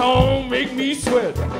Melatonin make me sweat.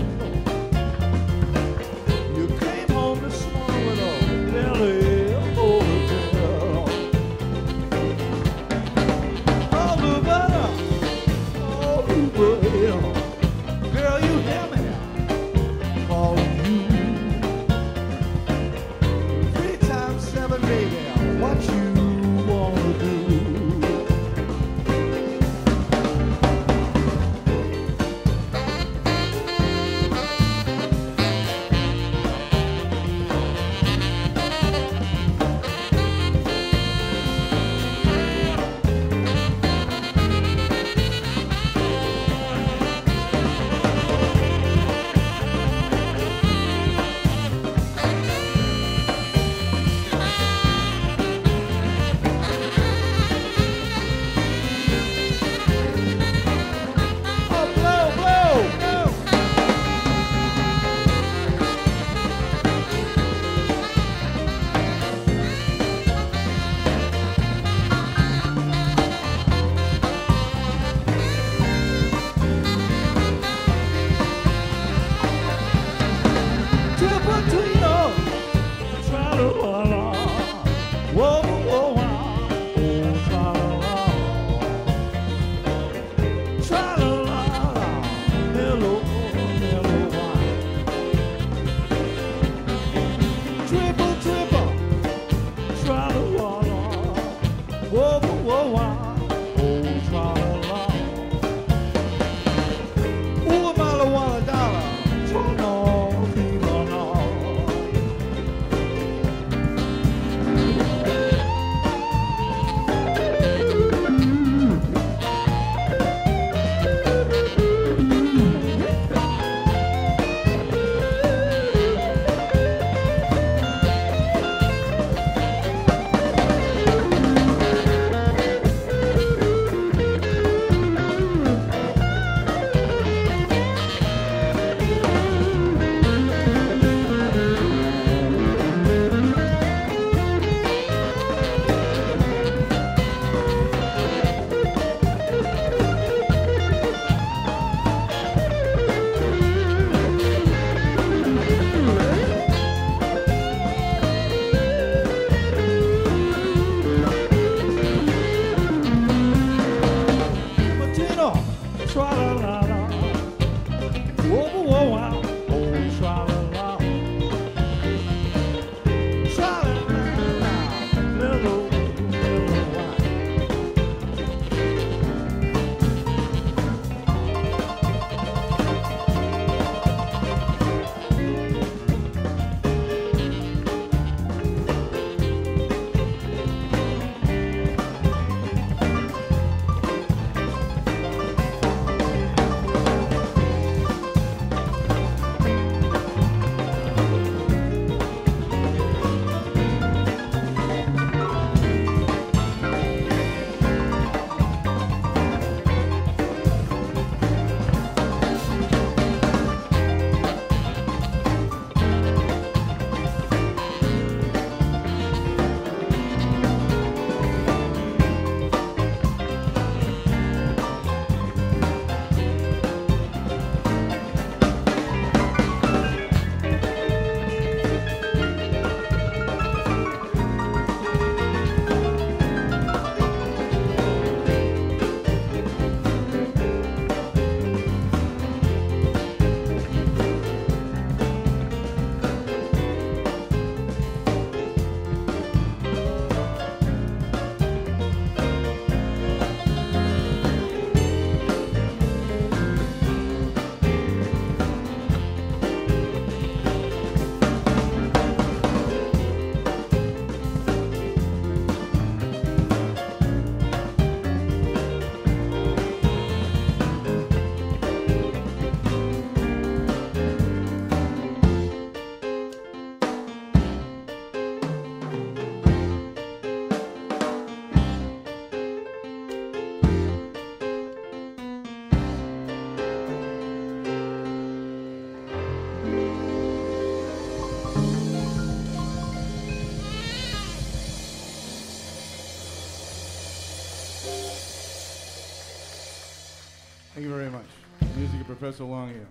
Professor Long here.